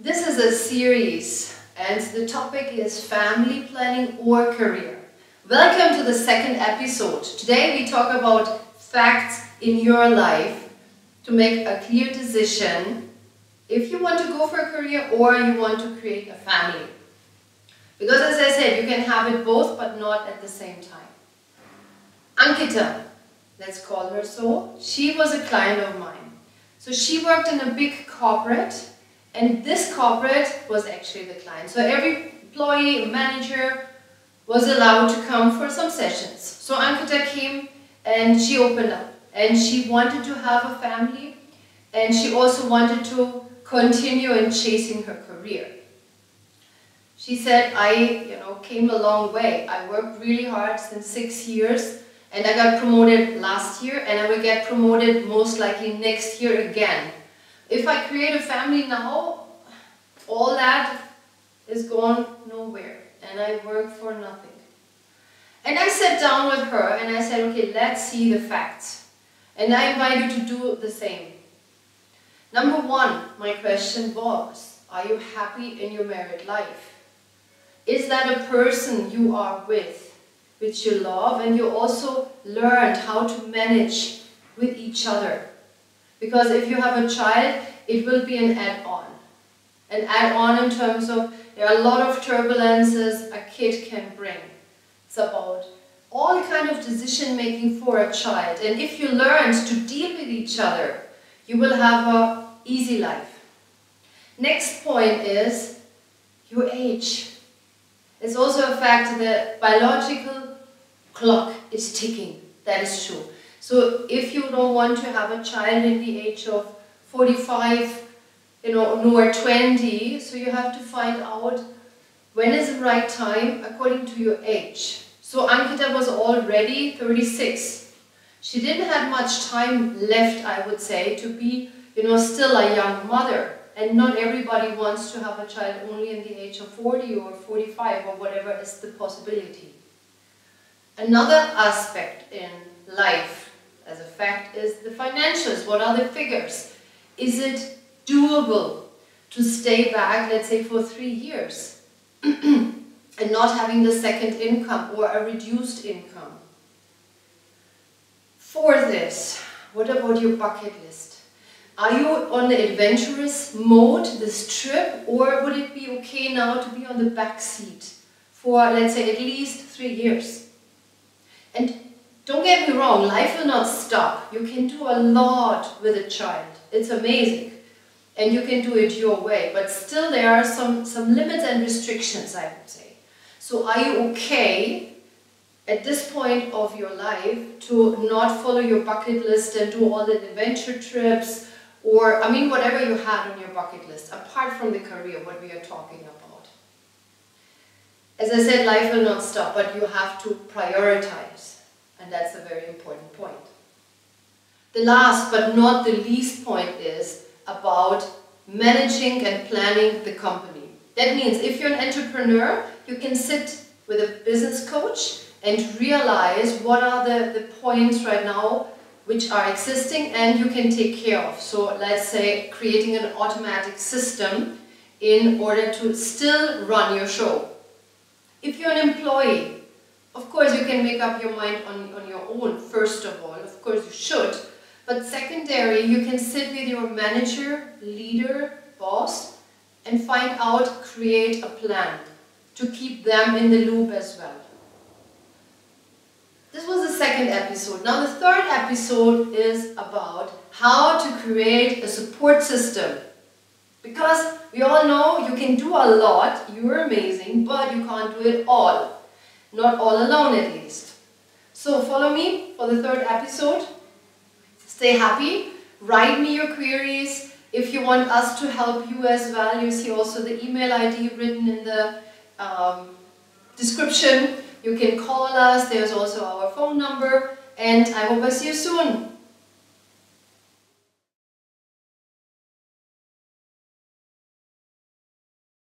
This is a series and the topic is family planning or career. Welcome to the second episode. Today we talk about facts in your life to make a clear decision if you want to go for a career or you want to create a family. Because as I said, you can have it both but not at the same time. Ankita, let's call her so, she was a client of mine. So she worked in a big corporate and this corporate was actually the client. So every employee, manager was allowed to come for some sessions. So Ankita came and she opened up and she wanted to have a family and she also wanted to continue in chasing her career. She said, I you know, came a long way. I worked really hard since six years and I got promoted last year and I will get promoted most likely next year again. If I create a family now, all that is gone nowhere and I work for nothing. And I sat down with her and I said, okay, let's see the facts. And I invite you to do the same. Number one, my question was, are you happy in your married life? Is that a person you are with? which you love and you also learned how to manage with each other. Because if you have a child, it will be an add-on. An add-on in terms of there are a lot of turbulences a kid can bring. It's about all kind of decision making for a child. And if you learn to deal with each other, you will have a easy life. Next point is your age. It's also a fact that biological clock is ticking. That is true. So if you don't want to have a child in the age of 45, you know, nor 20, so you have to find out when is the right time according to your age. So Ankita was already 36. She didn't have much time left, I would say, to be, you know, still a young mother. And not everybody wants to have a child only in the age of 40 or 45 or whatever is the possibility. Another aspect in life, as a fact, is the financials. What are the figures? Is it doable to stay back, let's say, for three years and not having the second income or a reduced income? For this, what about your bucket list? Are you on the adventurous mode this trip or would it be okay now to be on the back seat for, let's say, at least three years? And don't get me wrong, life will not stop. You can do a lot with a child. It's amazing. And you can do it your way. But still there are some, some limits and restrictions, I would say. So are you okay at this point of your life to not follow your bucket list and do all the adventure trips or, I mean, whatever you had on your bucket list, apart from the career, what we are talking about. As I said, life will not stop, but you have to prioritize. And that's a very important point. The last but not the least point is about managing and planning the company. That means if you're an entrepreneur, you can sit with a business coach and realize what are the, the points right now which are existing and you can take care of. So let's say creating an automatic system in order to still run your show. If you're an employee, of course, you can make up your mind on, on your own, first of all. Of course, you should. But secondary, you can sit with your manager, leader, boss, and find out, create a plan to keep them in the loop as well. This was the second episode. Now the third episode is about how to create a support system. Because we all know you can do a lot, you're amazing, but you can't do it all. Not all alone at least. So follow me for the third episode. Stay happy. Write me your queries. If you want us to help you as well, you see also the email ID written in the um, description. You can call us. There's also our phone number. And I hope I see you soon.